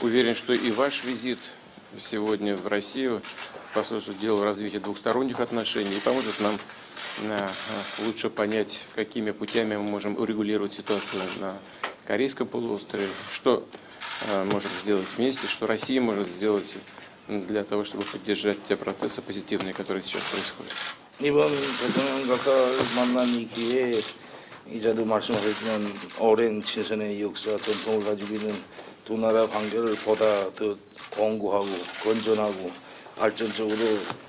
Уверен, что и ваш визит сегодня в Россию послужит делу развития двухсторонних отношений и поможет нам э, лучше понять, какими путями мы можем урегулировать ситуацию на Корейском полуострове, что э, можем сделать вместе, что Россия может сделать для того, чтобы поддержать те процессы позитивные, которые сейчас происходят. 이번 대통령과 만남이기에 이자도 말씀하셨지만 오랜 친선의 역사 전통을 가지고 있는 두 나라 관계를 보다 더 공고하고 건전하고 발전적으로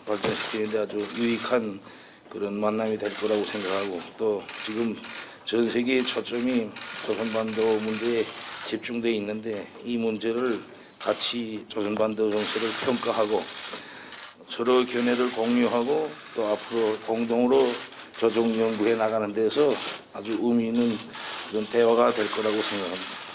발전시키는데 아주 유익한 그런 만남이 될 거라고 생각하고 또 지금 전 세계의 초점이 조선반도 문제에 집중돼 있는데 이 문제를 같이 조선반도 정세를 평가하고 서로 견해를 공유하고 또 앞으로 공동으로 조정 연구해 나가는 데서 아주 의미 있는 그런 대화가 될 거라고 생각합니다.